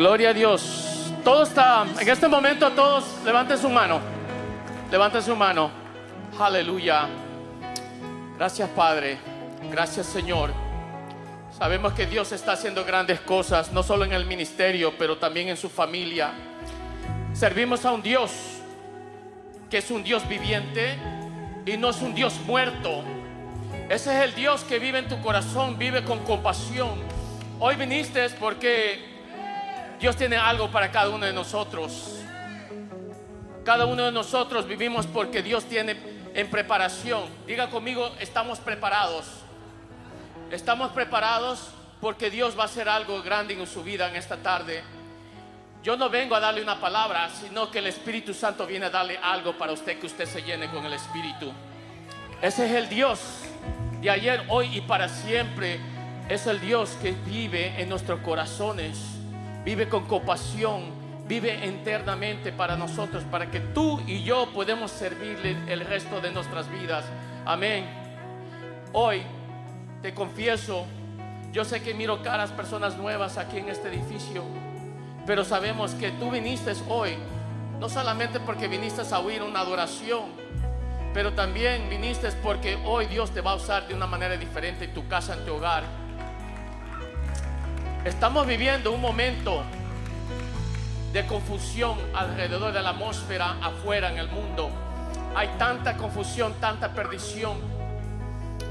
Gloria a Dios. Todo está, en este momento todos levanten su mano. Levanten su mano. Aleluya. Gracias Padre. Gracias Señor. Sabemos que Dios está haciendo grandes cosas, no solo en el ministerio, pero también en su familia. Servimos a un Dios que es un Dios viviente y no es un Dios muerto. Ese es el Dios que vive en tu corazón, vive con compasión. Hoy viniste porque Dios tiene algo para cada uno de nosotros. Cada uno de nosotros vivimos porque Dios tiene en preparación. Diga conmigo, estamos preparados. Estamos preparados porque Dios va a hacer algo grande en su vida en esta tarde. Yo no vengo a darle una palabra, sino que el Espíritu Santo viene a darle algo para usted, que usted se llene con el Espíritu. Ese es el Dios de ayer, hoy y para siempre. Es el Dios que vive en nuestros corazones vive con compasión, vive internamente para nosotros, para que tú y yo podemos servirle el resto de nuestras vidas. Amén. Hoy te confieso, yo sé que miro caras, personas nuevas aquí en este edificio, pero sabemos que tú viniste hoy, no solamente porque viniste a oír una adoración, pero también viniste porque hoy Dios te va a usar de una manera diferente en tu casa, en tu hogar. Estamos viviendo un momento de confusión alrededor de la atmósfera afuera en el mundo. Hay tanta confusión, tanta perdición,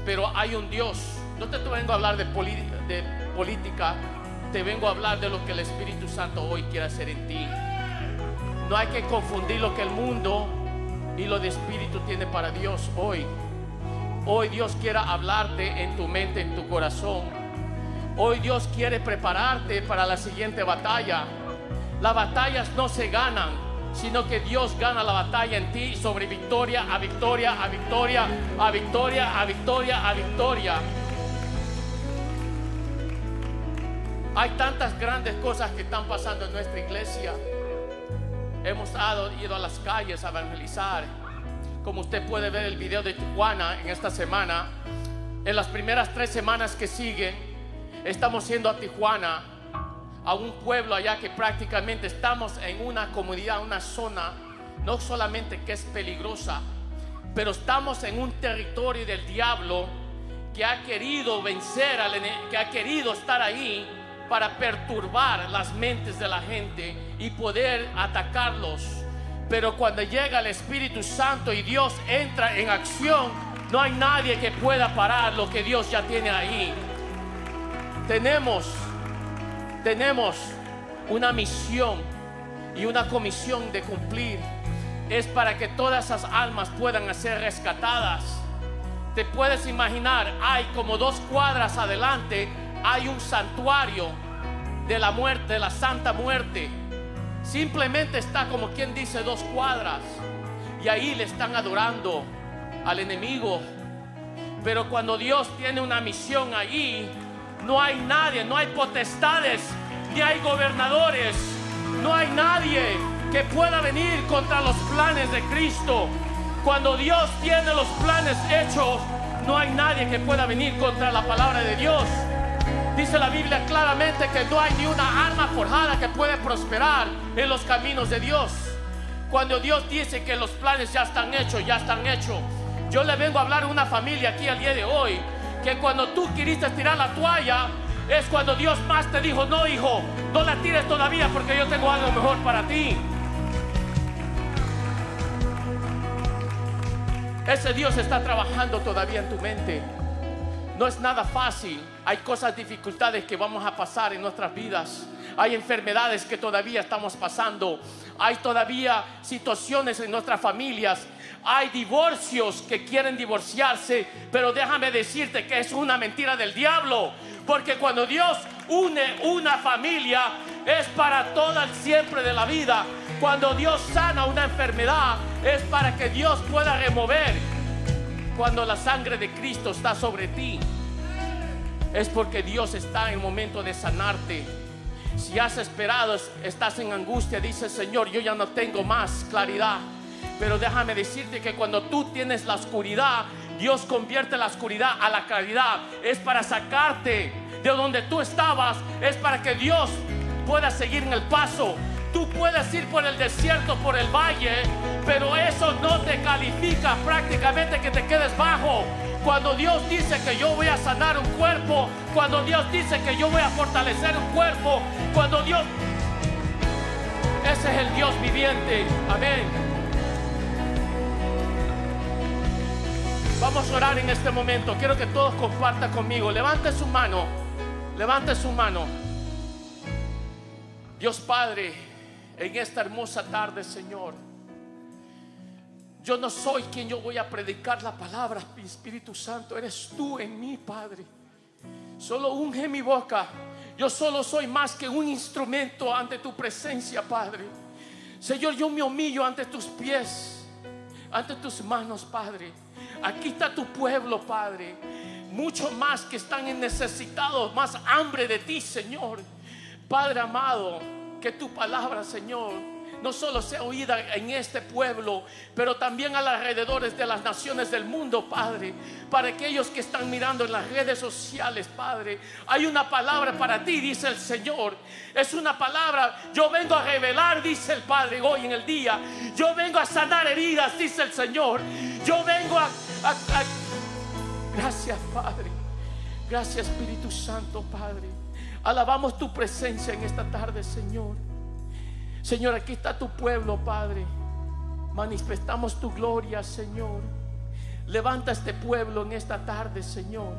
pero hay un Dios. No te vengo a hablar de, política, te vengo a hablar de lo que el Espíritu Santo hoy quiere hacer en ti. No hay que confundir lo que el mundo y lo de Espíritu tiene para Dios hoy. Hoy Dios quiere hablarte en tu mente, en tu corazón Hoy Dios quiere prepararte para la siguiente batalla. Las batallas no se ganan, sino que Dios gana la batalla en ti sobre victoria a victoria, a victoria, a victoria, a victoria, a victoria. Hay tantas grandes cosas que están pasando en nuestra iglesia. Hemos ido a las calles a evangelizar. Como usted puede ver el video de Tijuana en esta semana, en las primeras tres semanas que siguen, Estamos yendo a Tijuana, a un pueblo allá que prácticamente estamos en una comunidad, una zona, no solamente que es peligrosa, pero estamos en un territorio del diablo que ha querido vencer, al que ha querido estar ahí para perturbar las mentes de la gente y poder atacarlos. Pero cuando llega el Espíritu Santo y Dios entra en acción, no hay nadie que pueda parar lo que Dios ya tiene ahí tenemos, tenemos una misión y una comisión de cumplir. Es para que todas esas almas puedan ser rescatadas. Te puedes imaginar, hay como dos cuadras adelante, hay un santuario de la muerte, de la santa muerte. Simplemente está como quien dice dos cuadras. Y ahí le están adorando al enemigo. Pero cuando Dios tiene una misión allí, no hay nadie, no hay potestades, ni hay gobernadores, no hay nadie que pueda venir contra los planes de Cristo. Cuando Dios tiene los planes hechos, no hay nadie que pueda venir contra la palabra de Dios. Dice la Biblia claramente que no hay ni una arma forjada que puede prosperar en los caminos de Dios. Cuando Dios dice que los planes ya están hechos, ya están hechos. Yo le vengo a hablar a una familia aquí al día de hoy que cuando tú quisiste tirar la toalla, es cuando Dios más te dijo, no hijo, no la tires todavía porque yo tengo algo mejor para ti. Ese Dios está trabajando todavía en tu mente. No es nada fácil. Hay cosas, dificultades que vamos a pasar en nuestras vidas. Hay enfermedades que todavía estamos pasando. Hay todavía situaciones en nuestras familias hay divorcios que quieren divorciarse, pero déjame decirte que es una mentira del diablo. Porque cuando Dios une una familia es para todo el siempre de la vida. Cuando Dios sana una enfermedad es para que Dios pueda remover. Cuando la sangre de Cristo está sobre ti es porque Dios está en el momento de sanarte. Si has esperado, estás en angustia, dice Señor, yo ya no tengo más claridad. Pero déjame decirte que cuando tú tienes la oscuridad, Dios convierte la oscuridad a la claridad. Es para sacarte de donde tú estabas. Es para que Dios puedas seguir en el paso. Tú puedes ir por el desierto, por el valle, pero eso no te califica prácticamente que te quedes bajo. Cuando Dios dice que yo voy a sanar un cuerpo, cuando Dios dice que yo voy a fortalecer un cuerpo, cuando Dios... Ese es el Dios viviente. Amén. Vamos a orar en este momento. Quiero que todos compartan conmigo. Levante su mano. Levante su mano. Dios Padre, en esta hermosa tarde, Señor. Yo no soy quien yo voy a predicar la palabra, Espíritu Santo. Eres tú en mí, Padre. Solo unge mi boca. Yo solo soy más que un instrumento ante tu presencia, Padre. Señor, yo me humillo ante tus pies, ante tus manos, Padre. Aquí está tu pueblo, Padre. Mucho más que están necesitados, más hambre de ti, Señor. Padre amado, que tu palabra, Señor, no solo sea oída en este pueblo, pero también a los alrededores de las naciones del mundo, Padre. Para aquellos que están mirando en las redes sociales, Padre. Hay una palabra para ti, dice el Señor. Es una palabra, yo vengo a revelar, dice el Padre, hoy en el día. Yo vengo a sanar heridas, dice el Señor. Yo vengo a... Gracias, Padre. Gracias, Espíritu Santo, Padre. Alabamos tu presencia en esta tarde, Señor. Señor, aquí está tu pueblo, Padre. Manifestamos tu gloria, Señor. Levanta este pueblo en esta tarde, Señor.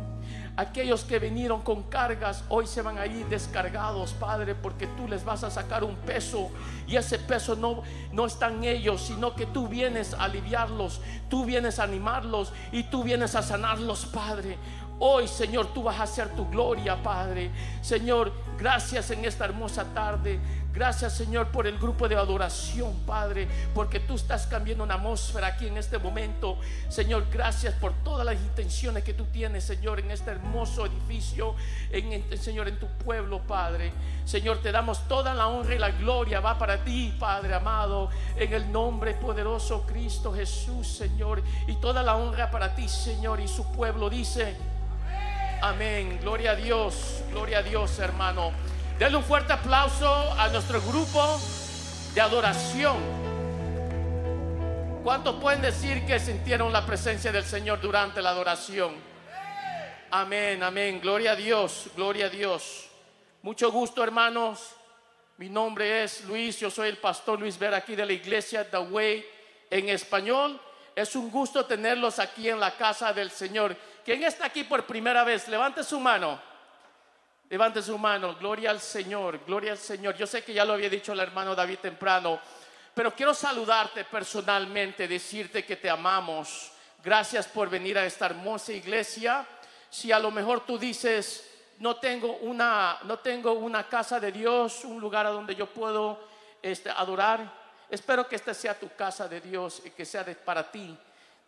Aquellos que vinieron con cargas hoy se van a ir descargados, Padre, porque tú les vas a sacar un peso y ese peso no, no está en ellos, sino que tú vienes a aliviarlos, tú vienes a animarlos y tú vienes a sanarlos, Padre. Hoy, Señor, tú vas a hacer tu gloria, Padre. Señor, gracias en esta hermosa tarde. Gracias Señor por el grupo de adoración, Padre, porque tú estás cambiando una atmósfera aquí en este momento. Señor, gracias por todas las intenciones que tú tienes, Señor, en este hermoso edificio, en, Señor, en tu pueblo, Padre. Señor, te damos toda la honra y la gloria, va para ti, Padre amado, en el nombre poderoso Cristo Jesús, Señor, y toda la honra para ti, Señor, y su pueblo dice, amén, gloria a Dios, gloria a Dios, hermano. Denle un fuerte aplauso a nuestro grupo de adoración. ¿Cuántos pueden decir que sintieron la presencia del Señor durante la adoración? Amén, amén. Gloria a Dios, gloria a Dios. Mucho gusto, hermanos. Mi nombre es Luis, yo soy el pastor Luis Ver aquí de la iglesia The Way en español. Es un gusto tenerlos aquí en la casa del Señor. ¿Quién está aquí por primera vez? Levante su mano. Levante su mano, gloria al Señor, gloria al Señor. Yo sé que ya lo había dicho el hermano David temprano, pero quiero saludarte personalmente, decirte que te amamos. Gracias por venir a esta hermosa iglesia. Si a lo mejor tú dices, no tengo una, no tengo una casa de Dios, un lugar a donde yo puedo este, adorar, espero que esta sea tu casa de Dios y que sea para ti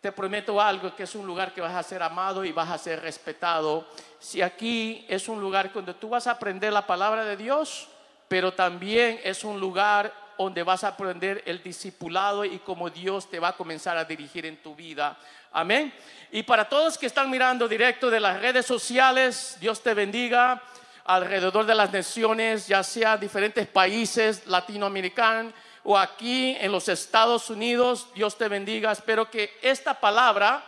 te prometo algo, que es un lugar que vas a ser amado y vas a ser respetado. Si aquí es un lugar donde tú vas a aprender la palabra de Dios, pero también es un lugar donde vas a aprender el discipulado y cómo Dios te va a comenzar a dirigir en tu vida. Amén. Y para todos que están mirando directo de las redes sociales, Dios te bendiga alrededor de las naciones, ya sea diferentes países latinoamericanos o aquí en los Estados Unidos, Dios te bendiga. Espero que esta palabra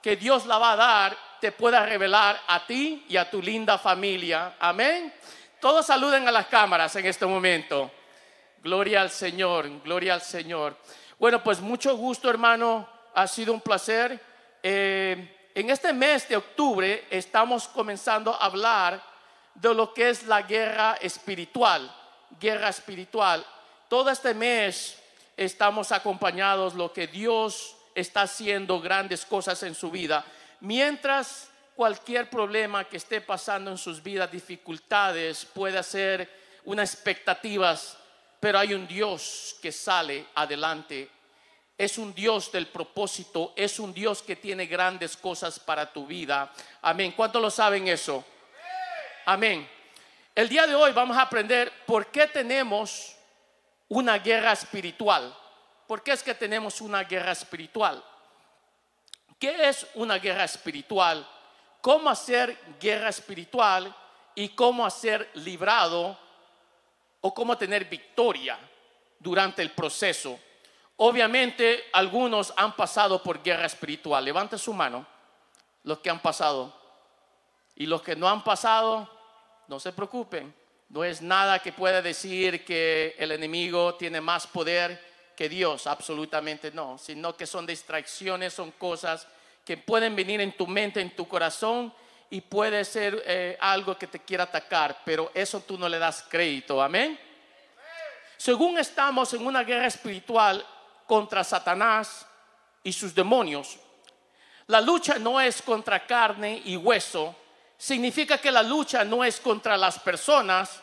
que Dios la va a dar te pueda revelar a ti y a tu linda familia. Amén. Todos saluden a las cámaras en este momento. Gloria al Señor, gloria al Señor. Bueno, pues mucho gusto hermano, ha sido un placer. Eh, en este mes de octubre estamos comenzando a hablar de lo que es la guerra espiritual, guerra espiritual todo este mes estamos acompañados lo que Dios está haciendo grandes cosas en su vida. Mientras cualquier problema que esté pasando en sus vidas, dificultades, puede ser unas expectativas, pero hay un Dios que sale adelante. Es un Dios del propósito, es un Dios que tiene grandes cosas para tu vida. Amén. ¿Cuántos lo saben eso? Amén. El día de hoy vamos a aprender por qué tenemos una guerra espiritual. ¿Por qué es que tenemos una guerra espiritual? ¿Qué es una guerra espiritual? ¿Cómo hacer guerra espiritual y cómo hacer librado o cómo tener victoria durante el proceso. Obviamente algunos han pasado por guerra espiritual. Levante su mano los que han pasado. Y los que no han pasado, no se preocupen. No es nada que pueda decir que el enemigo tiene más poder que Dios, absolutamente no, sino que son distracciones, son cosas que pueden venir en tu mente, en tu corazón y puede ser eh, algo que te quiera atacar, pero eso tú no le das crédito, amén. Según estamos en una guerra espiritual contra Satanás y sus demonios, la lucha no es contra carne y hueso, significa que la lucha no es contra las personas,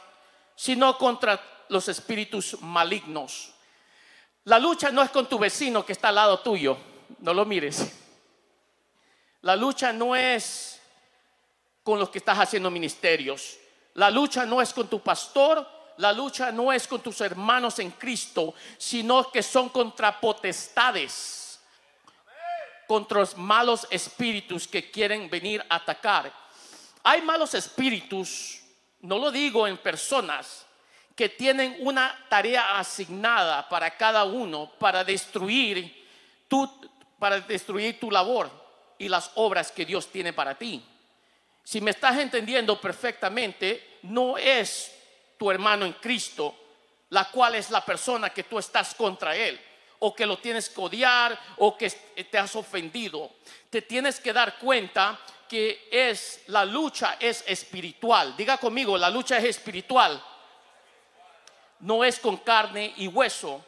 sino contra los espíritus malignos. La lucha no es con tu vecino que está al lado tuyo, no lo mires. La lucha no es con los que estás haciendo ministerios. La lucha no es con tu pastor, la lucha no es con tus hermanos en Cristo, sino que son contra potestades, contra los malos espíritus que quieren venir a atacar. Hay malos espíritus, no lo digo en personas, que tienen una tarea asignada para cada uno para destruir tu, para destruir tu labor y las obras que Dios tiene para ti. Si me estás entendiendo perfectamente, no es tu hermano en Cristo, la cual es la persona que tú estás contra él, o que lo tienes que odiar, o que te has ofendido. Te tienes que dar cuenta que es la lucha es espiritual. Diga conmigo, la lucha es espiritual. No es con carne y hueso.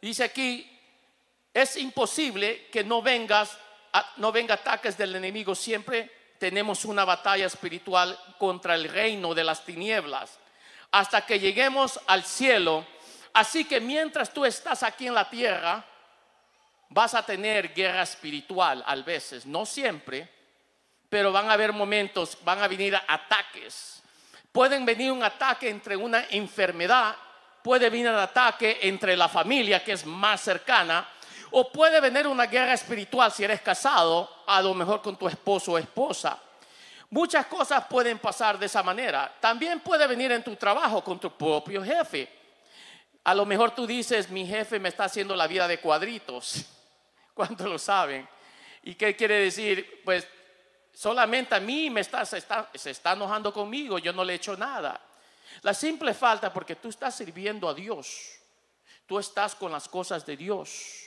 Dice aquí, es imposible que no vengas no venga ataques del enemigo, siempre tenemos una batalla espiritual contra el reino de las tinieblas hasta que lleguemos al cielo. Así que mientras tú estás aquí en la tierra, vas a tener guerra espiritual a veces, no siempre, pero van a haber momentos, van a venir ataques. Pueden venir un ataque entre una enfermedad, puede venir un ataque entre la familia que es más cercana, o puede venir una guerra espiritual si eres casado, a lo mejor con tu esposo o esposa. Muchas cosas pueden pasar de esa manera. También puede venir en tu trabajo con tu propio jefe. A lo mejor tú dices, mi jefe me está haciendo la vida de cuadritos. ¿Cuántos lo saben? ¿Y qué quiere decir? Pues solamente a mí me está, se, está, se está enojando conmigo, yo no le he hecho nada. La simple falta porque tú estás sirviendo a Dios, tú estás con las cosas de Dios.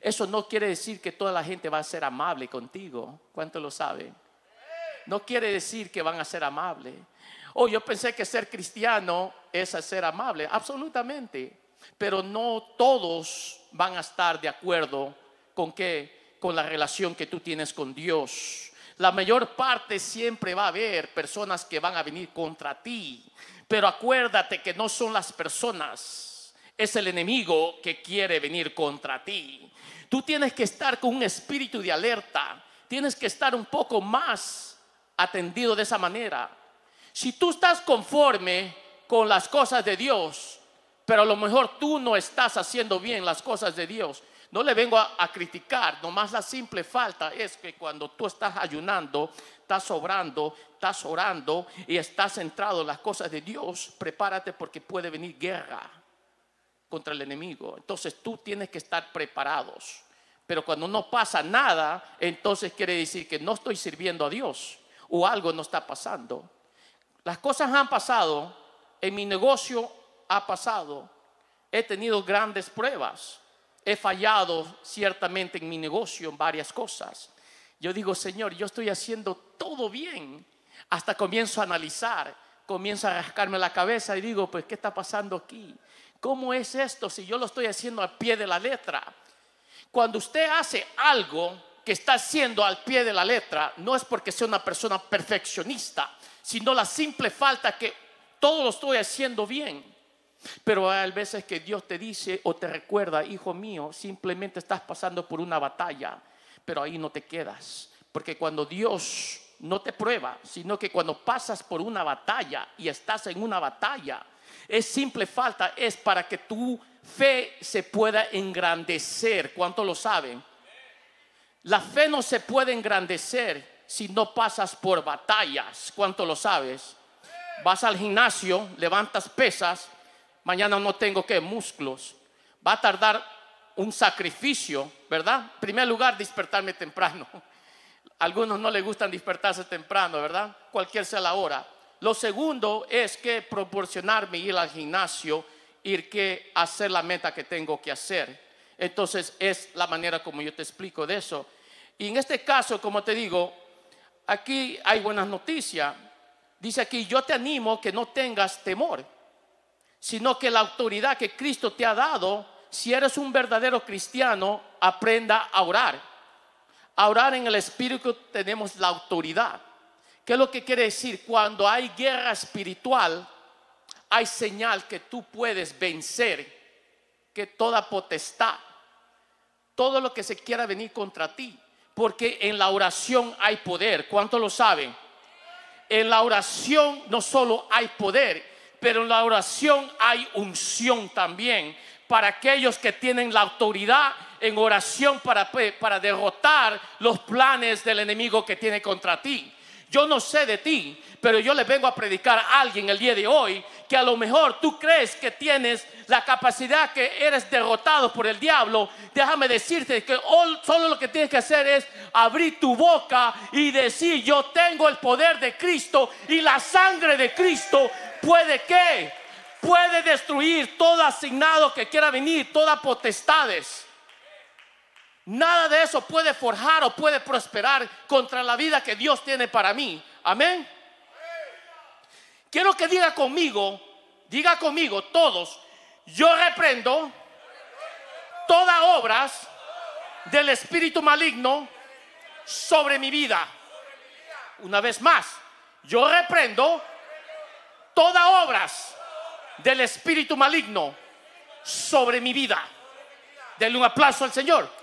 Eso no quiere decir que toda la gente va a ser amable contigo. ¿Cuánto lo saben? No quiere decir que van a ser amables. Oh, yo pensé que ser cristiano es ser amable. Absolutamente. Pero no todos van a estar de acuerdo con que con la relación que tú tienes con Dios. La mayor parte siempre va a haber personas que van a venir contra ti. Pero acuérdate que no son las personas, es el enemigo que quiere venir contra ti. Tú tienes que estar con un espíritu de alerta, tienes que estar un poco más atendido de esa manera. Si tú estás conforme con las cosas de Dios, pero a lo mejor tú no estás haciendo bien las cosas de Dios, no le vengo a, criticar, nomás la simple falta es que cuando tú estás ayunando, estás obrando, estás orando y estás centrado en las cosas de Dios, prepárate porque puede venir guerra contra el enemigo. Entonces tú tienes que estar preparados. Pero cuando no pasa nada, entonces quiere decir que no estoy sirviendo a Dios o algo no está pasando. Las cosas han pasado, en mi negocio ha pasado, he tenido grandes pruebas he fallado ciertamente en mi negocio en varias cosas. Yo digo, Señor, yo estoy haciendo todo bien. Hasta comienzo a analizar, comienzo a rascarme la cabeza y digo, pues, ¿qué está pasando aquí? ¿Cómo es esto si yo lo estoy haciendo al pie de la letra? Cuando usted hace algo que está haciendo al pie de la letra, no es porque sea una persona perfeccionista, sino la simple falta que todo lo estoy haciendo bien. Pero hay veces que Dios te dice o te recuerda, hijo mío, simplemente estás pasando por una batalla, pero ahí no te quedas. Porque cuando Dios no te prueba, sino que cuando pasas por una batalla y estás en una batalla, es simple falta, es para que tu fe se pueda engrandecer. ¿Cuánto lo saben? La fe no se puede engrandecer si no pasas por batallas. ¿Cuánto lo sabes? Vas al gimnasio, levantas pesas, Mañana no tengo que músculos. Va a tardar un sacrificio, ¿verdad? En primer lugar, despertarme temprano. algunos no les gustan despertarse temprano, ¿verdad? Cualquier sea la hora. Lo segundo es que proporcionarme ir al gimnasio, ir que hacer la meta que tengo que hacer. Entonces es la manera como yo te explico de eso. Y en este caso, como te digo, aquí hay buenas noticias. Dice aquí, yo te animo que no tengas temor, sino que la autoridad que Cristo te ha dado, si eres un verdadero cristiano, aprenda a orar. A orar en el Espíritu tenemos la autoridad. ¿Qué es lo que quiere decir? Cuando hay guerra espiritual, hay señal que tú puedes vencer, que toda potestad, todo lo que se quiera venir contra ti, porque en la oración hay poder. ¿Cuánto lo saben? En la oración no solo hay poder, pero en la oración hay unción también para aquellos que tienen la autoridad en oración para, para derrotar los planes del enemigo que tiene contra ti. Yo no sé de ti, pero yo le vengo a predicar a alguien el día de hoy que a lo mejor tú crees que tienes la capacidad que eres derrotado por el diablo. Déjame decirte que solo lo que tienes que hacer es abrir tu boca y decir, yo tengo el poder de Cristo y la sangre de Cristo puede que puede destruir todo asignado que quiera venir, todas potestades. Nada de eso puede forjar o puede prosperar contra la vida que Dios tiene para mí. Amén. Quiero que diga conmigo, diga conmigo todos, yo reprendo todas obras del espíritu maligno sobre mi vida. Una vez más, yo reprendo todas obras del espíritu maligno sobre mi vida. Denle un aplauso al Señor.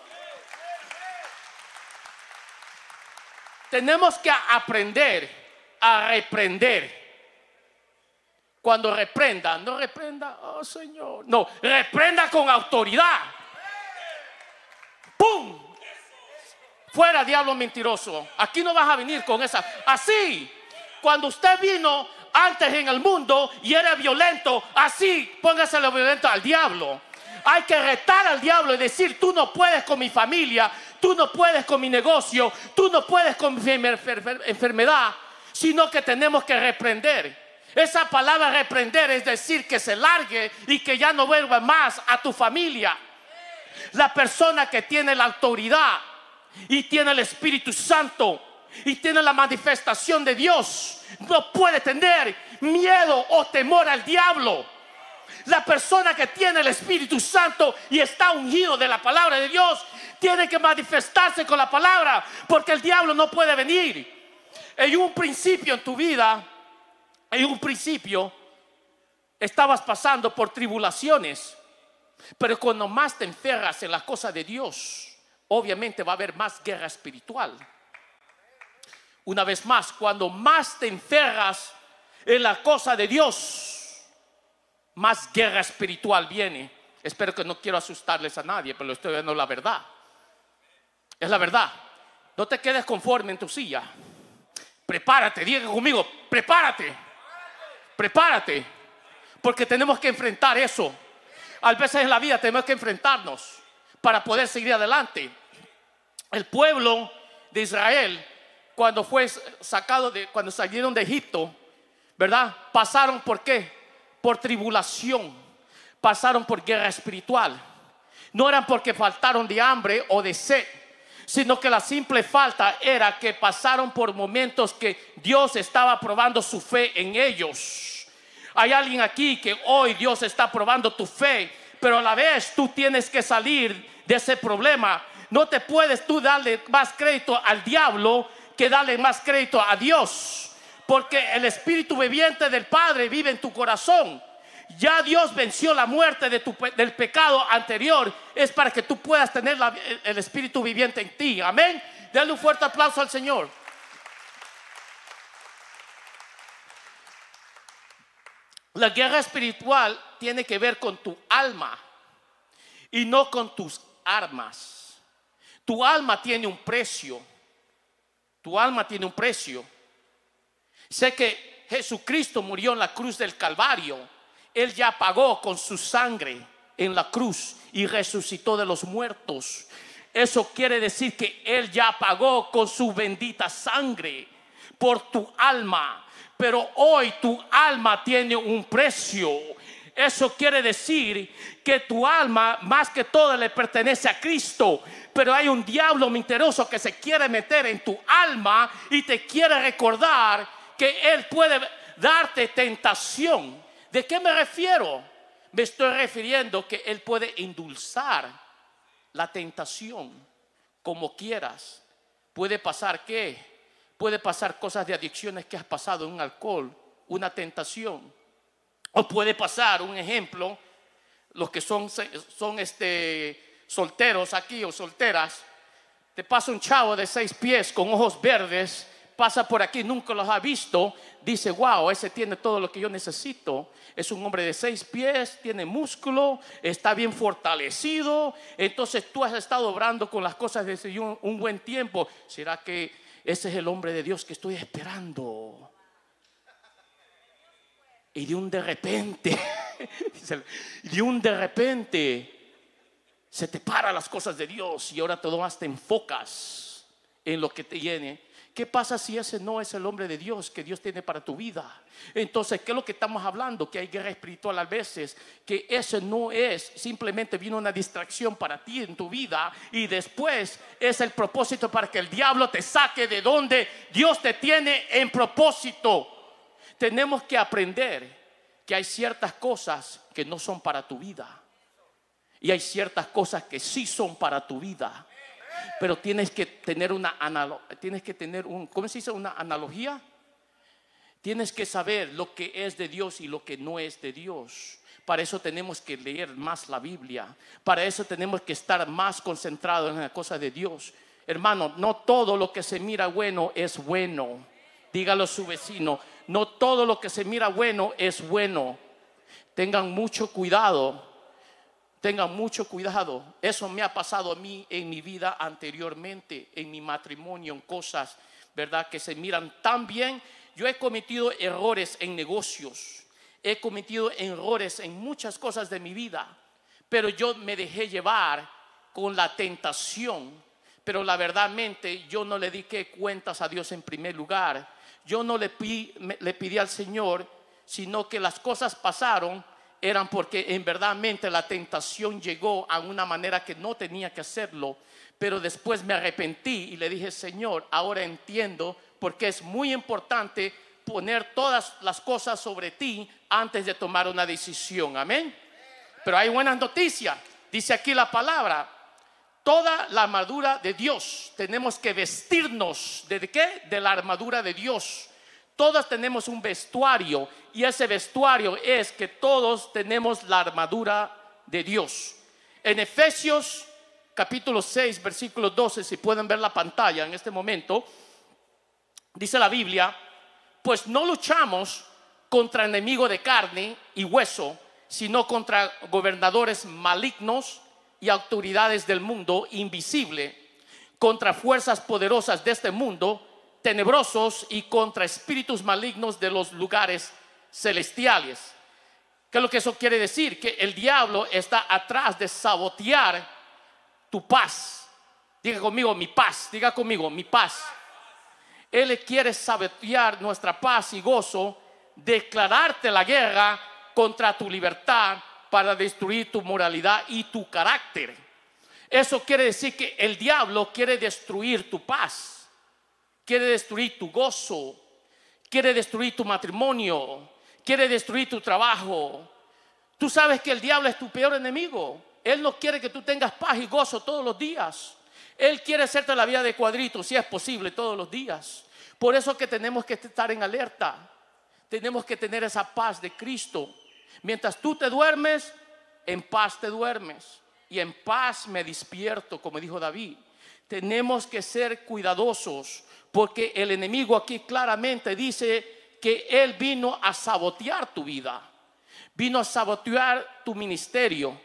Tenemos que aprender a reprender. Cuando reprenda, no reprenda, oh Señor, no, reprenda con autoridad. ¡Pum! Fuera diablo mentiroso. Aquí no vas a venir con esa. Así, cuando usted vino antes en el mundo y era violento, así póngase lo violento al diablo. Hay que retar al diablo y decir, tú no puedes con mi familia, tú no puedes con mi negocio, tú no puedes con mi enfermedad, sino que tenemos que reprender. Esa palabra reprender es decir que se largue y que ya no vuelva más a tu familia. La persona que tiene la autoridad y tiene el Espíritu Santo y tiene la manifestación de Dios no puede tener miedo o temor al diablo. La persona que tiene el Espíritu Santo y está ungido de la palabra de Dios tiene que manifestarse con la palabra porque el diablo no puede venir. En un principio en tu vida, en un principio, estabas pasando por tribulaciones, pero cuando más te enferras en las cosas de Dios, obviamente va a haber más guerra espiritual. Una vez más, cuando más te enferras en la cosa de Dios, más guerra espiritual viene. Espero que no quiero asustarles a nadie, pero estoy viendo la verdad. Es la verdad. No te quedes conforme en tu silla. Prepárate, diga conmigo, prepárate. Prepárate. Porque tenemos que enfrentar eso. A veces en la vida tenemos que enfrentarnos para poder seguir adelante. El pueblo de Israel, cuando fue sacado de, cuando salieron de Egipto, ¿verdad? Pasaron por qué? Por tribulación, pasaron por guerra espiritual. No eran porque faltaron de hambre o de sed, sino que la simple falta era que pasaron por momentos que Dios estaba probando su fe en ellos. Hay alguien aquí que hoy Dios está probando tu fe, pero a la vez tú tienes que salir de ese problema. No te puedes tú darle más crédito al diablo que darle más crédito a Dios. Porque el espíritu viviente del Padre vive en tu corazón. Ya Dios venció la muerte del pecado anterior. Es para que tú puedas tener el espíritu viviente en ti. Amén. Dale un fuerte aplauso al Señor. La guerra espiritual tiene que ver con tu alma y no con tus armas. Tu alma tiene un precio. Tu alma tiene un precio. Sé que Jesucristo murió en la cruz del Calvario Él ya pagó con su sangre en la cruz y resucitó de los muertos. Eso quiere decir que Él ya pagó con su bendita sangre por tu alma. Pero hoy tu alma tiene un precio. Eso quiere decir que tu alma más que todo le pertenece a Cristo. Pero hay un diablo mentiroso que se quiere meter en tu alma y te quiere recordar que Él puede darte tentación. ¿De qué me refiero? Me estoy refiriendo que Él puede endulzar la tentación como quieras. Puede pasar qué? Puede pasar cosas de adicciones que has pasado, un alcohol, una tentación. O puede pasar, un ejemplo, los que son, son este, solteros aquí o solteras, te pasa un chavo de seis pies con ojos verdes pasa por aquí, nunca los ha visto, dice, wow, ese tiene todo lo que yo necesito. Es un hombre de seis pies, tiene músculo, está bien fortalecido. Entonces tú has estado obrando con las cosas desde un, un buen tiempo. ¿Será que ese es el hombre de Dios que estoy esperando? Y de un de repente, de un de repente, se te para las cosas de Dios y ahora todo más te enfocas en lo que te llene ¿Qué pasa si ese no es el hombre de Dios que Dios tiene para tu vida? Entonces, ¿qué es lo que estamos hablando? Que hay guerra espiritual a veces, que ese no es, simplemente vino una distracción para ti en tu vida y después es el propósito para que el diablo te saque de donde Dios te tiene en propósito. Tenemos que aprender que hay ciertas cosas que no son para tu vida y hay ciertas cosas que sí son para tu vida pero tienes que tener una tienes que tener un, ¿cómo se dice? Una analogía. Tienes que saber lo que es de Dios y lo que no es de Dios. Para eso tenemos que leer más la Biblia. Para eso tenemos que estar más concentrados en la cosa de Dios. Hermano, no todo lo que se mira bueno es bueno. Dígalo a su vecino. No todo lo que se mira bueno es bueno. Tengan mucho cuidado Tengan mucho cuidado. Eso me ha pasado a mí en mi vida anteriormente, en mi matrimonio, en cosas, ¿verdad? Que se miran tan bien. Yo he cometido errores en negocios. He cometido errores en muchas cosas de mi vida. Pero yo me dejé llevar con la tentación. Pero la verdadmente yo no le di cuentas a Dios en primer lugar. Yo no le, le pedí al Señor, sino que las cosas pasaron eran porque en verdadmente la tentación llegó a una manera que no tenía que hacerlo, pero después me arrepentí y le dije, Señor, ahora entiendo porque es muy importante poner todas las cosas sobre ti antes de tomar una decisión. Amén. Pero hay buenas noticias. Dice aquí la palabra, toda la armadura de Dios. Tenemos que vestirnos de qué? De la armadura de Dios. Todos tenemos un vestuario y ese vestuario es que todos tenemos la armadura de Dios. En Efesios capítulo 6, versículo 12, si pueden ver la pantalla en este momento, dice la Biblia, pues no luchamos contra enemigo de carne y hueso, sino contra gobernadores malignos y autoridades del mundo invisible, contra fuerzas poderosas de este mundo tenebrosos y contra espíritus malignos de los lugares celestiales. ¿Qué es lo que eso quiere decir? Que el diablo está atrás de sabotear tu paz. Diga conmigo, mi paz. Diga conmigo, mi paz. Él quiere sabotear nuestra paz y gozo, declararte la guerra contra tu libertad para destruir tu moralidad y tu carácter. Eso quiere decir que el diablo quiere destruir tu paz quiere destruir tu gozo, quiere destruir tu matrimonio, quiere destruir tu trabajo. Tú sabes que el diablo es tu peor enemigo. Él no quiere que tú tengas paz y gozo todos los días. Él quiere hacerte la vida de cuadrito, si es posible, todos los días. Por eso que tenemos que estar en alerta. Tenemos que tener esa paz de Cristo. Mientras tú te duermes, en paz te duermes. Y en paz me despierto, como dijo David. Tenemos que ser cuidadosos porque el enemigo aquí claramente dice que él vino a sabotear tu vida, vino a sabotear tu ministerio,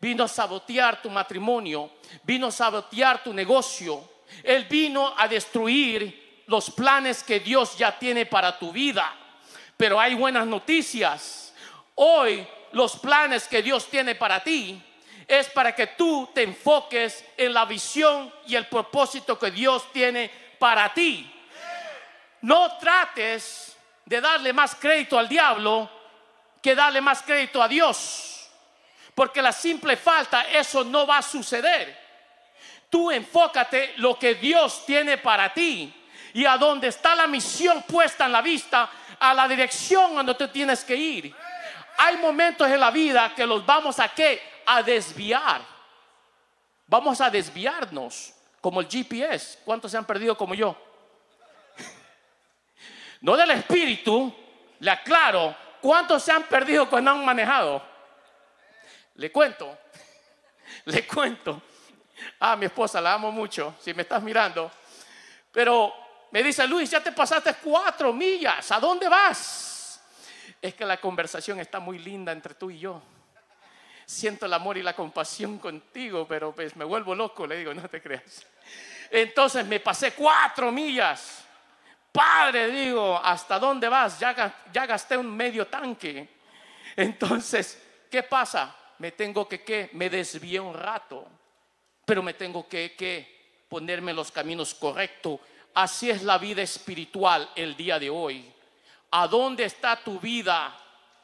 vino a sabotear tu matrimonio, vino a sabotear tu negocio. Él vino a destruir los planes que Dios ya tiene para tu vida. Pero hay buenas noticias. Hoy los planes que Dios tiene para ti es para que tú te enfoques en la visión y el propósito que Dios tiene para ti. No trates de darle más crédito al diablo que darle más crédito a Dios. Porque la simple falta, eso no va a suceder. Tú enfócate lo que Dios tiene para ti y a donde está la misión puesta en la vista, a la dirección donde tú tienes que ir. Hay momentos en la vida que los vamos a qué? A desviar. Vamos a desviarnos como el GPS. ¿Cuántos se han perdido como yo? No del espíritu, le aclaro, ¿cuántos se han perdido cuando han manejado? Le cuento, le cuento. Ah, mi esposa, la amo mucho, si me estás mirando. Pero me dice, Luis, ya te pasaste cuatro millas, ¿a dónde vas? Es que la conversación está muy linda entre tú y yo. Siento el amor y la compasión contigo, pero pues me vuelvo loco, le digo, no te creas. Entonces me pasé cuatro millas. Padre, digo, ¿hasta dónde vas? Ya, gasté un medio tanque. Entonces, ¿qué pasa? Me tengo que, ¿qué? Me desvié un rato, pero me tengo que, ¿qué? Ponerme los caminos correctos Así es la vida espiritual el día de hoy. ¿A dónde está tu vida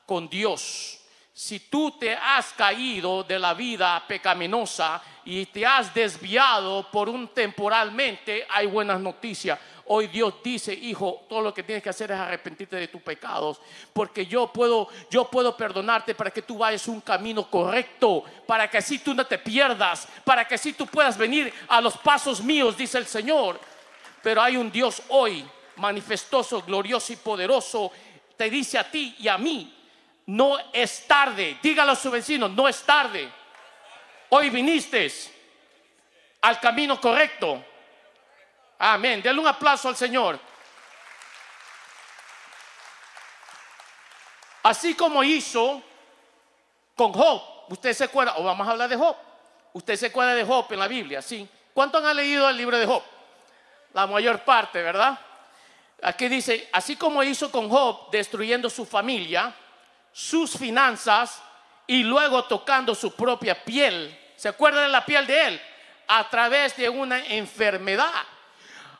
con Dios? Si tú te has caído de la vida pecaminosa y te has desviado por un temporalmente, hay buenas noticias. Hoy Dios dice, hijo, todo lo que tienes que hacer es arrepentirte de tus pecados, porque yo puedo, yo puedo perdonarte para que tú vayas un camino correcto, para que así tú no te pierdas, para que así tú puedas venir a los pasos míos, dice el Señor. Pero hay un Dios hoy manifestoso, glorioso y poderoso. Te dice a ti y a mí, no es tarde. Dígalo a su vecino, no es tarde. Hoy viniste al camino correcto. Amén. Denle un aplauso al Señor. Así como hizo con Job. Usted se acuerda, o vamos a hablar de Job. Usted se acuerda de Job en la Biblia, ¿sí? ¿Cuánto han leído el libro de Job? la mayor parte, ¿verdad? Aquí dice, así como hizo con Job, destruyendo su familia, sus finanzas y luego tocando su propia piel. ¿Se acuerdan de la piel de él? A través de una enfermedad.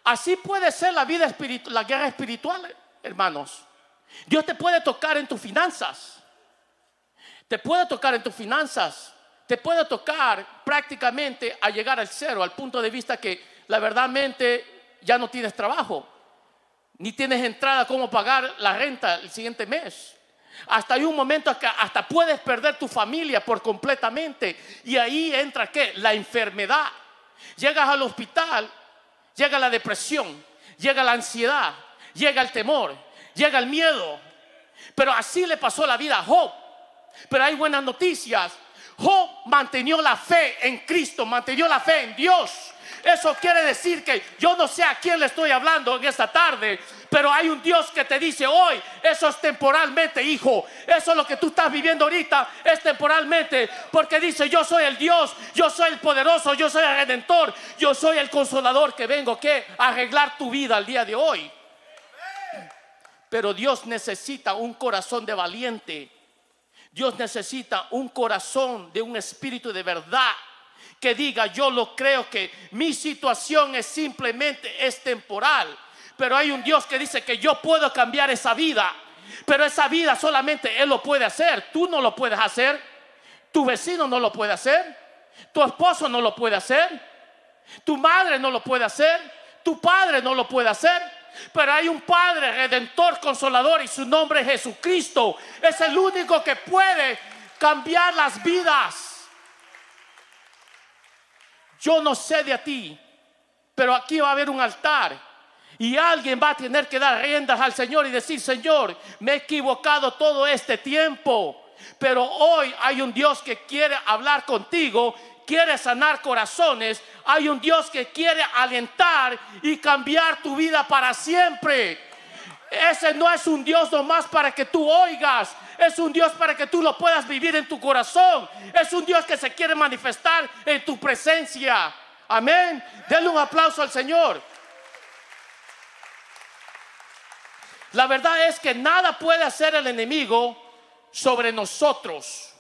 Así puede ser la vida espiritual, la guerra espiritual, hermanos. Dios te puede tocar en tus finanzas. Te puede tocar en tus finanzas. Te puede tocar prácticamente a llegar al cero, al punto de vista que la verdadmente ya no tienes trabajo, ni tienes entrada como pagar la renta el siguiente mes. Hasta hay un momento hasta puedes perder tu familia por completamente. Y ahí entra qué? La enfermedad. Llegas al hospital, llega la depresión, llega la ansiedad, llega el temor, llega el miedo. Pero así le pasó la vida a Job. Pero hay buenas noticias. Job mantenió la fe en Cristo, mantenió la fe en Dios. Eso quiere decir que yo no sé a quién le estoy hablando en esta tarde, pero hay un Dios que te dice hoy, eso es temporalmente, hijo. Eso es lo que tú estás viviendo ahorita, es temporalmente, porque dice, yo soy el Dios, yo soy el poderoso, yo soy el redentor, yo soy el consolador que vengo que arreglar tu vida al día de hoy. Pero Dios necesita un corazón de valiente. Dios necesita un corazón de un espíritu de verdad que diga, yo lo creo que mi situación es simplemente es temporal. Pero hay un Dios que dice que yo puedo cambiar esa vida. Pero esa vida solamente Él lo puede hacer. Tú no lo puedes hacer. Tu vecino no lo puede hacer. Tu esposo no lo puede hacer. Tu madre no lo puede hacer. Tu padre no lo puede hacer. Pero hay un Padre redentor, consolador y su nombre es Jesucristo. Es el único que puede cambiar las vidas. Yo no sé de a ti, pero aquí va a haber un altar. Y alguien va a tener que dar riendas al Señor y decir, Señor, me he equivocado todo este tiempo. Pero hoy hay un Dios que quiere hablar contigo, quiere sanar corazones. Hay un Dios que quiere alentar y cambiar tu vida para siempre. Ese no es un Dios nomás para que tú oigas, es un Dios para que tú lo puedas vivir en tu corazón. Es un Dios que se quiere manifestar en tu presencia. Amén. Denle un aplauso al Señor. La verdad es que nada puede hacer el enemigo sobre nosotros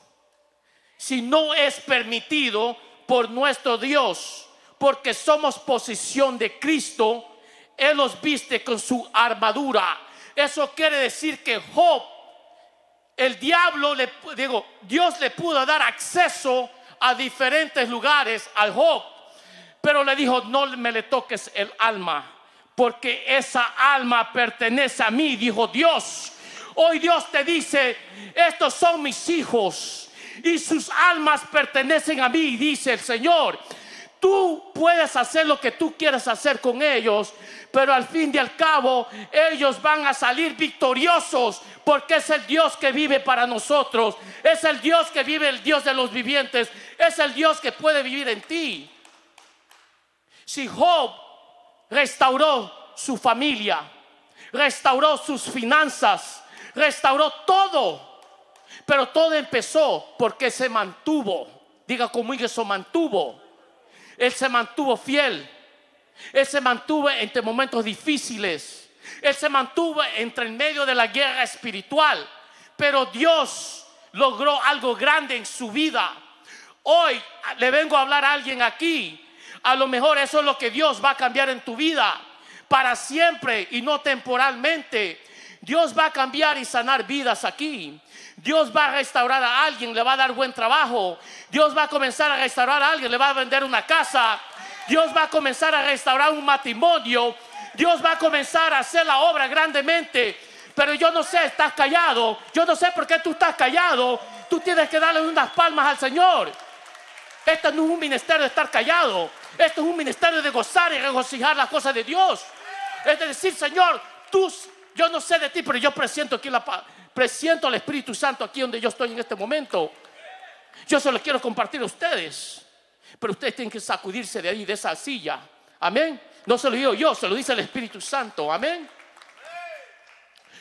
si no es permitido por nuestro Dios, porque somos posición de Cristo, Él los viste con su armadura. Eso quiere decir que Job, el diablo, le, digo, Dios le pudo dar acceso a diferentes lugares al Job, pero le dijo, no me le toques el alma, porque esa alma pertenece a mí, dijo Dios. Hoy Dios te dice, estos son mis hijos y sus almas pertenecen a mí, dice el Señor. Tú puedes hacer lo que tú quieras hacer con ellos, pero al fin y al cabo ellos van a salir victoriosos porque es el Dios que vive para nosotros, es el Dios que vive, el Dios de los vivientes, es el Dios que puede vivir en ti. Si Job restauró su familia, restauró sus finanzas, restauró todo, pero todo empezó porque se mantuvo. Diga conmigo, eso mantuvo. Él se mantuvo fiel. Él se mantuvo entre momentos difíciles. Él se mantuvo entre en medio de la guerra espiritual. Pero Dios logró algo grande en su vida. Hoy le vengo a hablar a alguien aquí. A lo mejor eso es lo que Dios va a cambiar en tu vida para siempre y no temporalmente. Dios va a cambiar y sanar vidas aquí. Dios va a restaurar a alguien, le va a dar buen trabajo. Dios va a comenzar a restaurar a alguien, le va a vender una casa. Dios va a comenzar a restaurar un matrimonio. Dios va a comenzar a hacer la obra grandemente. Pero yo no sé, estás callado. Yo no sé por qué tú estás callado. Tú tienes que darle unas palmas al Señor. Esto no es un ministerio de estar callado. Esto es un ministerio de gozar y regocijar las cosas de Dios. Es decir, Señor, tú yo no sé de ti, pero yo presiento aquí la presiento al Espíritu Santo aquí donde yo estoy en este momento. Yo se lo quiero compartir a ustedes. Pero ustedes tienen que sacudirse de ahí, de esa silla. Amén. No se lo digo yo, se lo dice el Espíritu Santo. Amén.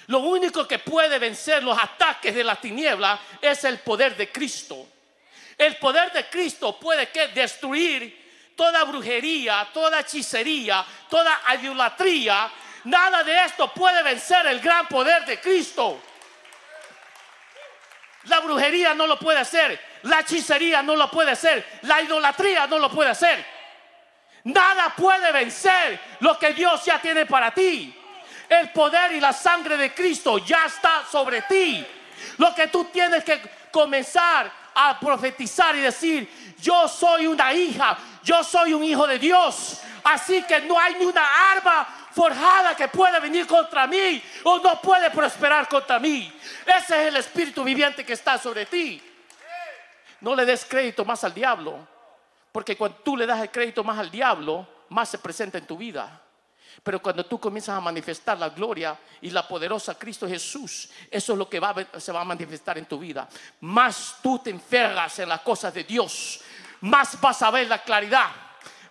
Lo único que puede vencer los ataques de la tiniebla es el poder de Cristo. El poder de Cristo puede que destruir toda brujería, toda hechicería, toda idolatría, Nada de esto puede vencer el gran poder de Cristo. La brujería no lo puede hacer. La hechicería no lo puede hacer. La idolatría no lo puede hacer. Nada puede vencer lo que Dios ya tiene para ti. El poder y la sangre de Cristo ya está sobre ti. Lo que tú tienes que comenzar a profetizar y decir, yo soy una hija, yo soy un hijo de Dios. Así que no hay ni una arma forjada que puede venir contra mí o no puede prosperar contra mí. Ese es el espíritu viviente que está sobre ti. No le des crédito más al diablo, porque cuando tú le das el crédito más al diablo, más se presenta en tu vida. Pero cuando tú comienzas a manifestar la gloria y la poderosa Cristo Jesús, eso es lo que va se va a manifestar en tu vida. Más tú te enferras en las cosas de Dios, más vas a ver la claridad.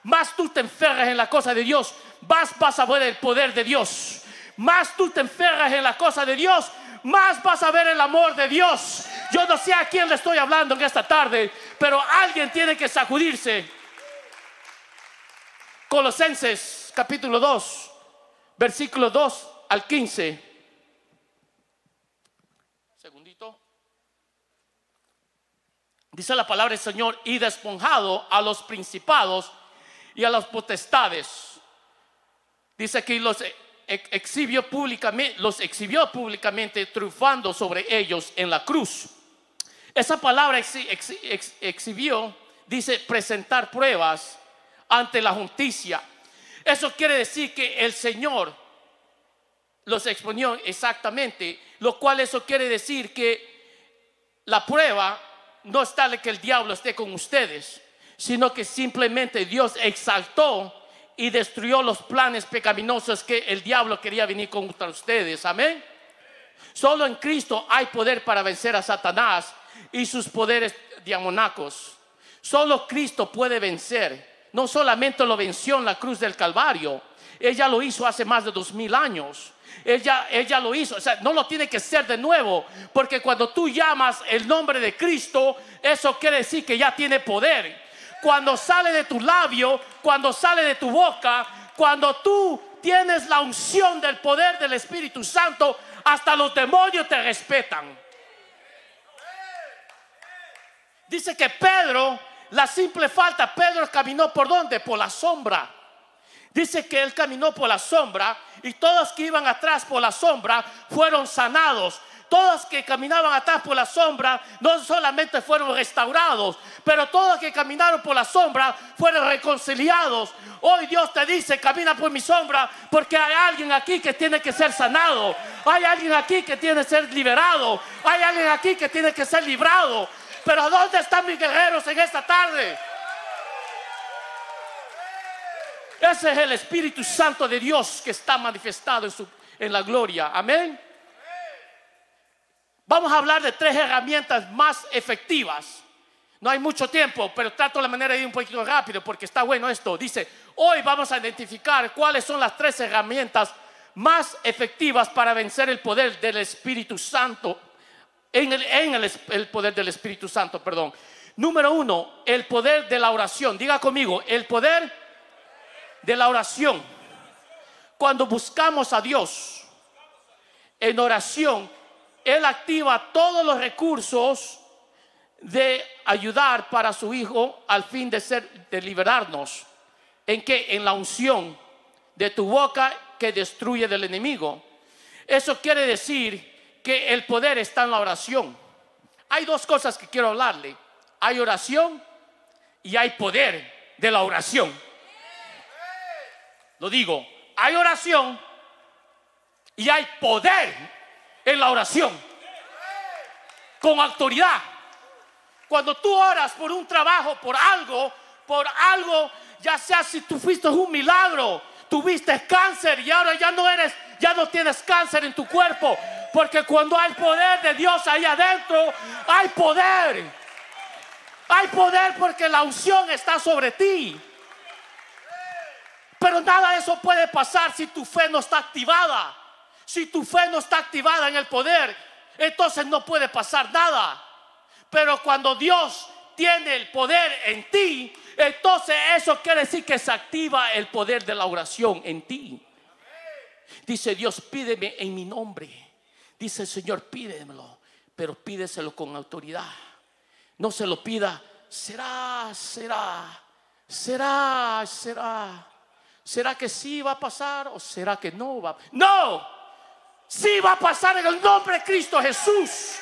Más tú te enferras en las cosas de Dios, más vas a ver el poder de Dios. Más tú te enferras en la cosa de Dios, más vas a ver el amor de Dios. Yo no sé a quién le estoy hablando en esta tarde, pero alguien tiene que sacudirse. Colosenses capítulo 2, versículo 2 al 15. Segundito. Dice la palabra del Señor, y desponjado a los principados y a las potestades Dice que los exhibió públicamente, los exhibió públicamente triunfando sobre ellos en la cruz. Esa palabra exhibió dice presentar pruebas ante la justicia. Eso quiere decir que el Señor los exponió exactamente, lo cual eso quiere decir que la prueba no está de que el diablo esté con ustedes, sino que simplemente Dios exaltó y destruyó los planes pecaminosos que el diablo quería venir contra ustedes. Amén. Solo en Cristo hay poder para vencer a Satanás y sus poderes diamonacos. Solo Cristo puede vencer. No solamente lo venció en la cruz del Calvario, ella lo hizo hace más de dos mil años. Ella, ella lo hizo, o sea, no lo tiene que ser de nuevo, porque cuando tú llamas el nombre de Cristo, eso quiere decir que ya tiene poder cuando sale de tu labio, cuando sale de tu boca, cuando tú tienes la unción del poder del Espíritu Santo, hasta los demonios te respetan. Dice que Pedro, la simple falta, Pedro caminó por dónde? Por la sombra. Dice que él caminó por la sombra y todos que iban atrás por la sombra fueron sanados. Todos que caminaban atrás por la sombra no solamente fueron restaurados, pero todos que caminaron por la sombra fueron reconciliados. Hoy Dios te dice, camina por mi sombra, porque hay alguien aquí que tiene que ser sanado. Hay alguien aquí que tiene que ser liberado. Hay alguien aquí que tiene que ser librado. Pero ¿dónde están mis guerreros en esta tarde? Ese es el Espíritu Santo de Dios que está manifestado en, su, en la gloria. Amén. Vamos a hablar de tres herramientas más efectivas. No hay mucho tiempo, pero trato la manera de ir un poquito rápido porque está bueno esto. Dice, hoy vamos a identificar cuáles son las tres herramientas más efectivas para vencer el poder del Espíritu Santo. En el, en el, el poder del Espíritu Santo, perdón. Número uno, el poder de la oración. Diga conmigo, el poder de la oración. Cuando buscamos a Dios en oración, Él activa todos los recursos de ayudar para su Hijo al fin de ser, de liberarnos. ¿En que En la unción de tu boca que destruye del enemigo. Eso quiere decir que el poder está en la oración. Hay dos cosas que quiero hablarle. Hay oración y hay poder de la oración. Lo digo, hay oración y hay poder en la oración. Con autoridad. Cuando tú oras por un trabajo, por algo, por algo, ya sea si tú fuiste un milagro, tuviste cáncer y ahora ya no eres, ya no tienes cáncer en tu cuerpo, porque cuando hay poder de Dios ahí adentro, hay poder. Hay poder porque la unción está sobre ti. Pero nada de eso puede pasar si tu fe no está activada. Si tu fe no está activada en el poder, entonces no puede pasar nada. Pero cuando Dios tiene el poder en ti, entonces eso quiere decir que se activa el poder de la oración en ti. Dice Dios, pídeme en mi nombre. Dice el Señor, pídemelo, pero pídeselo con autoridad. No se lo pida, será, será, será, será. ¿Será que sí va a pasar o será que no va? No, sí va a pasar en el nombre de Cristo Jesús.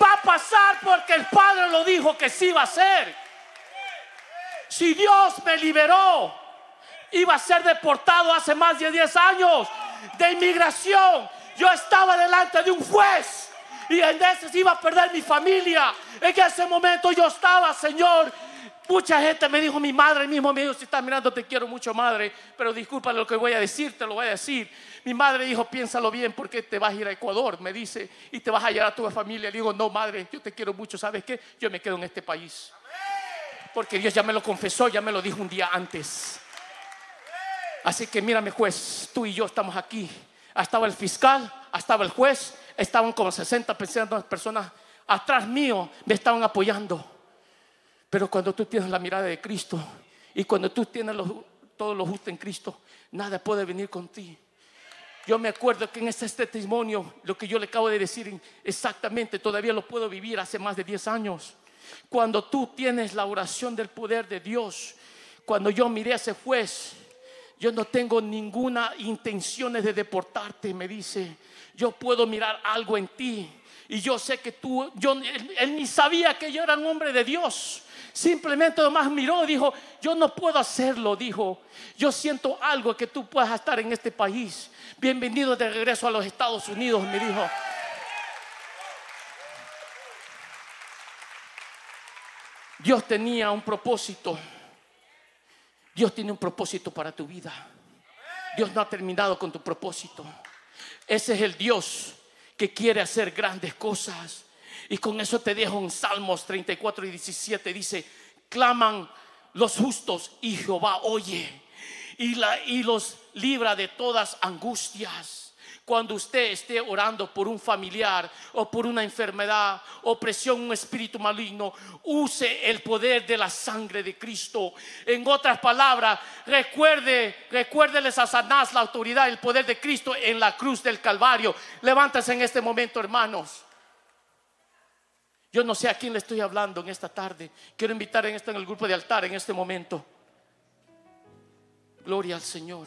Va a pasar porque el Padre lo dijo que sí va a ser. Si Dios me liberó, iba a ser deportado hace más de 10 años de inmigración. Yo estaba delante de un juez y en ese iba a perder mi familia. En ese momento yo estaba, Señor, Mucha gente me dijo, mi madre mismo me dijo, si estás mirando te quiero mucho madre, pero disculpa lo que voy a decir, te lo voy a decir. Mi madre dijo, piénsalo bien porque te vas a ir a Ecuador, me dice, y te vas a llevar a tu familia. Le digo, no madre, yo te quiero mucho, ¿sabes qué? Yo me quedo en este país. Porque Dios ya me lo confesó, ya me lo dijo un día antes. Así que mírame juez, tú y yo estamos aquí. Estaba el fiscal, estaba el juez, estaban como 60 personas atrás mío, me estaban apoyando. Pero cuando tú tienes la mirada de Cristo y cuando tú tienes todo lo justo en Cristo, nada puede venir con ti. Yo me acuerdo que en este, testimonio, lo que yo le acabo de decir exactamente, todavía lo puedo vivir hace más de 10 años. Cuando tú tienes la oración del poder de Dios, cuando yo miré a ese juez, yo no tengo ninguna intención de deportarte, me dice, yo puedo mirar algo en ti. Y yo sé que tú, yo, él ni sabía que yo era un hombre de Dios. Simplemente nomás miró y dijo, yo no puedo hacerlo, dijo. Yo siento algo que tú puedas estar en este país. Bienvenido de regreso a los Estados Unidos, me dijo. Dios tenía un propósito. Dios tiene un propósito para tu vida. Dios no ha terminado con tu propósito. Ese es el Dios que quiere hacer grandes cosas. Y con eso te dejo en Salmos 34 y 17. Dice, claman los justos y Jehová oye y, la, y los libra de todas angustias. Cuando usted esté orando por un familiar o por una enfermedad, opresión, un espíritu maligno, use el poder de la sangre de Cristo. En otras palabras, recuerde, recuérdeles a Satanás la autoridad, el poder de Cristo en la cruz del Calvario. Levántase en este momento, hermanos. Yo no sé a quién le estoy hablando en esta tarde. Quiero invitar en, esto, en el grupo de altar en este momento. Gloria al Señor.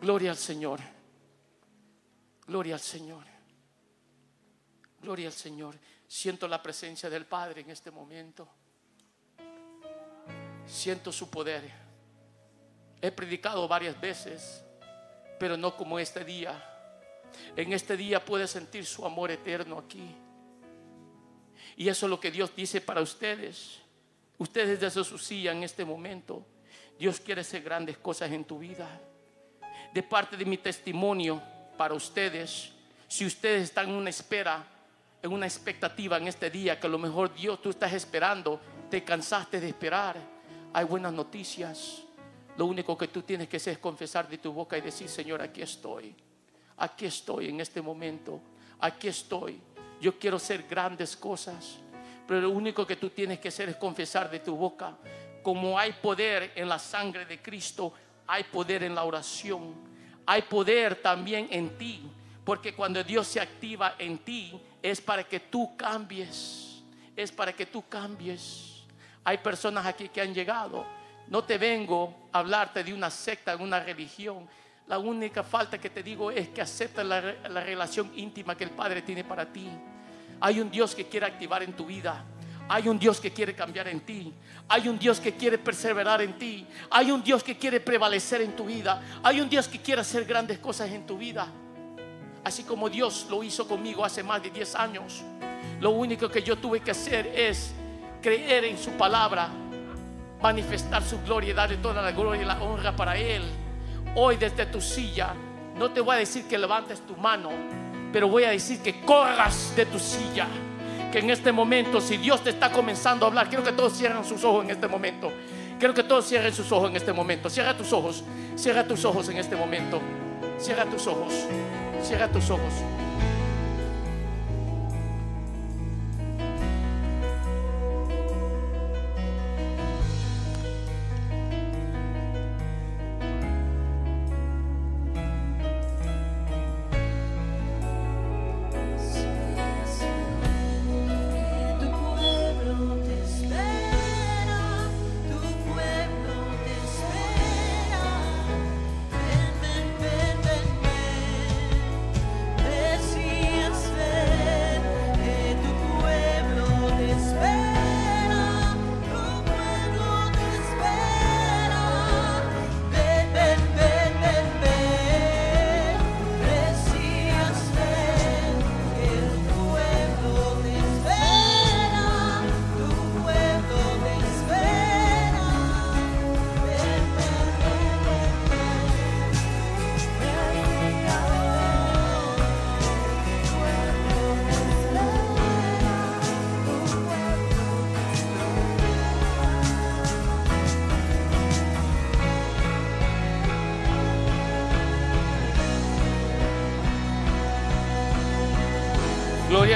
Gloria al Señor. Gloria al Señor. Gloria al Señor. Siento la presencia del Padre en este momento. Siento su poder. He predicado varias veces, pero no como este día. En este día puede sentir su amor eterno aquí. Y eso es lo que Dios dice para ustedes. Ustedes desde su silla en este momento. Dios quiere hacer grandes cosas en tu vida. De parte de mi testimonio para ustedes, si ustedes están en una espera, en una expectativa en este día, que a lo mejor Dios tú estás esperando, te cansaste de esperar, hay buenas noticias. Lo único que tú tienes que hacer es confesar de tu boca y decir, Señor, aquí estoy. Aquí estoy en este momento. Aquí estoy. Yo quiero hacer grandes cosas. Pero lo único que tú tienes que hacer es confesar de tu boca. Como hay poder en la sangre de Cristo, hay poder en la oración. Hay poder también en ti. Porque cuando Dios se activa en ti, es para que tú cambies. Es para que tú cambies. Hay personas aquí que han llegado. No te vengo a hablarte de una secta, de una religión. La única falta que te digo es que aceptes la, la, relación íntima que el Padre tiene para ti. Hay un Dios que quiere activar en tu vida. Hay un Dios que quiere cambiar en ti. Hay un Dios que quiere perseverar en ti. Hay un Dios que quiere prevalecer en tu vida. Hay un Dios que quiere hacer grandes cosas en tu vida. Así como Dios lo hizo conmigo hace más de 10 años. Lo único que yo tuve que hacer es creer en su palabra, manifestar su gloria y darle toda la gloria y la honra para Él. Hoy desde tu silla, no te voy a decir que levantes tu mano, pero voy a decir que corras de tu silla. Que en este momento, si Dios te está comenzando a hablar, quiero que todos cierren sus ojos en este momento. Quiero que todos cierren sus ojos en este momento. Cierra tus ojos, cierra tus ojos en este momento. Cierra tus ojos, cierra tus ojos.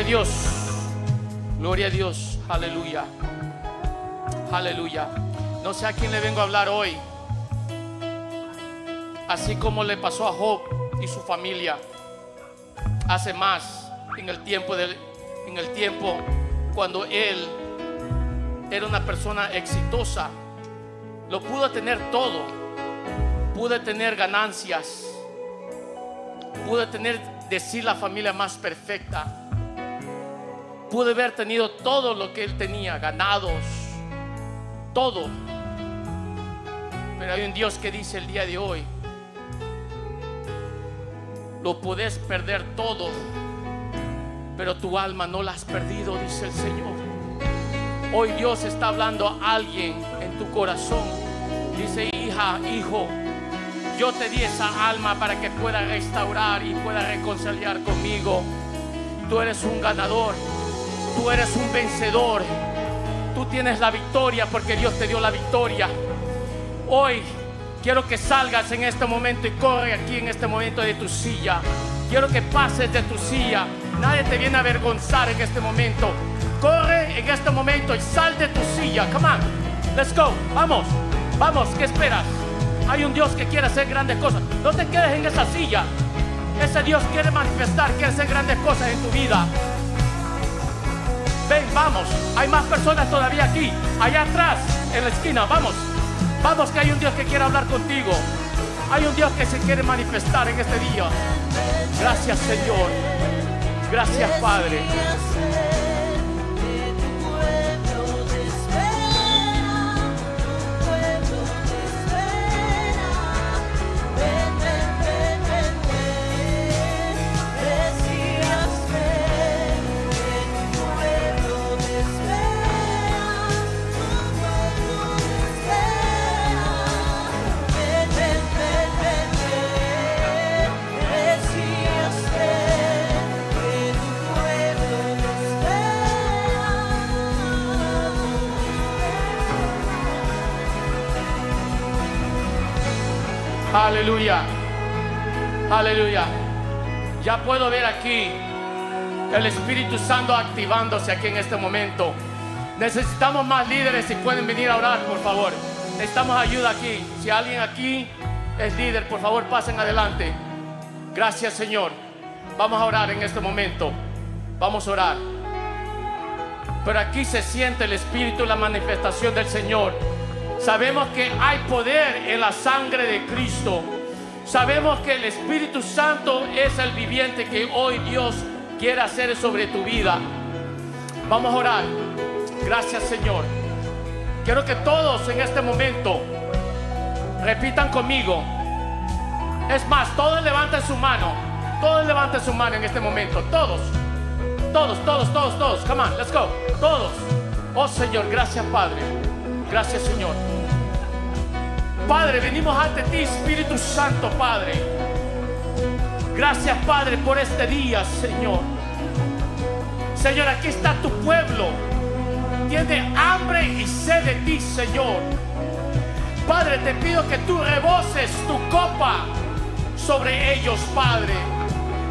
Dios. Gloria a Dios. Aleluya. Aleluya. No sé a quién le vengo a hablar hoy. Así como le pasó a Job y su familia hace más en el tiempo del, en el tiempo cuando él era una persona exitosa. Lo pudo tener todo. Pude tener ganancias. Pude tener decir la familia más perfecta pude haber tenido todo lo que él tenía, ganados, todo. Pero hay un Dios que dice el día de hoy, lo puedes perder todo, pero tu alma no la has perdido, dice el Señor. Hoy Dios está hablando a alguien en tu corazón. Dice, hija, hijo, yo te di esa alma para que pueda restaurar y pueda reconciliar conmigo. Tú eres un ganador. Tú eres un vencedor. Tú tienes la victoria porque Dios te dio la victoria. Hoy quiero que salgas en este momento y corre aquí en este momento de tu silla. Quiero que pases de tu silla. Nadie te viene a avergonzar en este momento. Corre en este momento y sal de tu silla. Come on. Let's go. Vamos. Vamos. ¿Qué esperas? Hay un Dios que quiere hacer grandes cosas. No te quedes en esa silla. Ese Dios quiere manifestar, quiere hacer grandes cosas en tu vida. Vamos. Hay más personas todavía aquí, allá atrás, en la esquina. Vamos, vamos que hay un Dios que quiere hablar contigo. Hay un Dios que se quiere manifestar en este día. Gracias Señor. Gracias Padre. Aleluya. Aleluya. Ya puedo ver aquí el Espíritu Santo activándose aquí en este momento. Necesitamos más líderes si pueden venir a orar, por favor. Necesitamos ayuda aquí. Si alguien aquí es líder, por favor, pasen adelante. Gracias, Señor. Vamos a orar en este momento. Vamos a orar. Pero aquí se siente el Espíritu, la manifestación del Señor. Sabemos que hay poder en la sangre de Cristo. Sabemos que el Espíritu Santo es el viviente que hoy Dios quiere hacer sobre tu vida. Vamos a orar. Gracias Señor. Quiero que todos en este momento repitan conmigo. Es más, todos levanten su mano. Todos levanten su mano en este momento. Todos. Todos, todos, todos, todos. Come on, let's go. Todos. Oh Señor, gracias Padre. Gracias Señor. Padre, venimos ante ti, Espíritu Santo, Padre. Gracias Padre por este día, Señor. Señor, aquí está tu pueblo. Tiene hambre y sed de ti, Señor. Padre, te pido que tú reboses tu copa sobre ellos, Padre.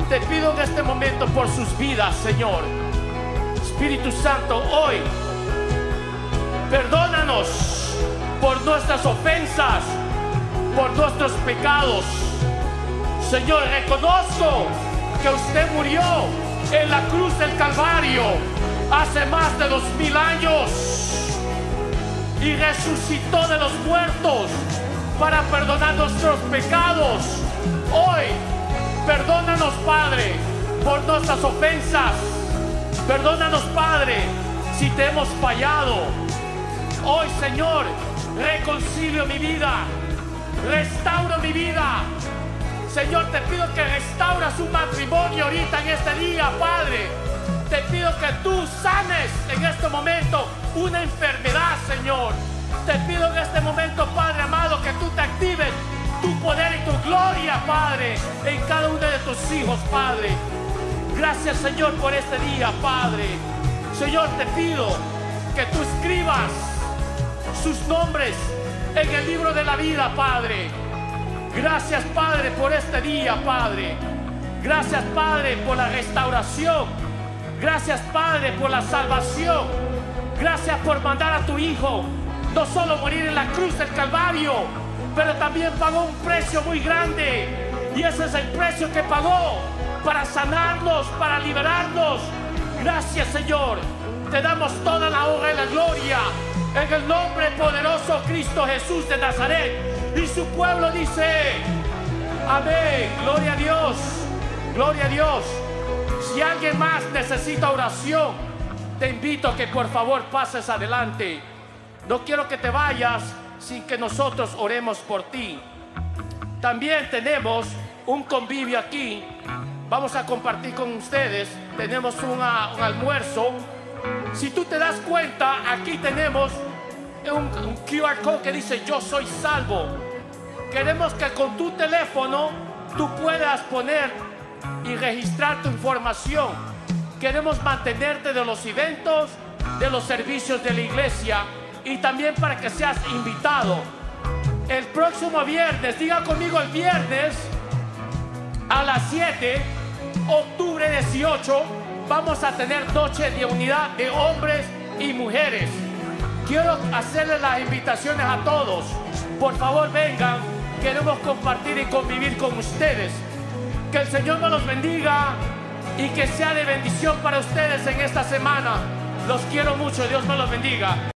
Te pido en este momento por sus vidas, Señor. Espíritu Santo, hoy perdónanos por nuestras ofensas, por nuestros pecados. Señor, reconozco que usted murió en la cruz del Calvario hace más de dos mil años y resucitó de los muertos para perdonar nuestros pecados. Hoy, perdónanos, Padre, por nuestras ofensas. Perdónanos, Padre, si te hemos fallado. Hoy, Señor, reconcilio mi vida, restauro mi vida. Señor, te pido que restauras su matrimonio ahorita en este día, Padre. Te pido que tú sanes en este momento una enfermedad, Señor. Te pido en este momento, Padre amado, que tú te actives tu poder y tu gloria, Padre, en cada uno de tus hijos, Padre. Gracias, Señor, por este día, Padre. Señor, te pido que tú escribas sus nombres en el libro de la vida, Padre. Gracias, Padre, por este día, Padre. Gracias, Padre, por la restauración. Gracias, Padre, por la salvación. Gracias por mandar a tu Hijo no solo morir en la cruz del Calvario, pero también pagó un precio muy grande. Y ese es el precio que pagó para sanarnos, para liberarnos. Gracias, Señor. Te damos toda la honra y la gloria en el nombre poderoso Cristo Jesús de Nazaret. Y su pueblo dice, amén, gloria a Dios, gloria a Dios. Si alguien más necesita oración, te invito a que por favor pases adelante. No quiero que te vayas sin que nosotros oremos por ti. También tenemos un convivio aquí. Vamos a compartir con ustedes. Tenemos un almuerzo. Si tú te das cuenta, aquí tenemos un, un QR code que dice yo soy salvo. Queremos que con tu teléfono tú puedas poner y registrar tu información. Queremos mantenerte de los eventos, de los servicios de la iglesia y también para que seas invitado. El próximo viernes, diga conmigo el viernes a las 7, octubre 18, vamos a tener noche de unidad de hombres y mujeres. Quiero hacerles las invitaciones a todos. Por favor, vengan. Queremos compartir y convivir con ustedes. Que el Señor me los bendiga y que sea de bendición para ustedes en esta semana. Los quiero mucho. Dios me los bendiga.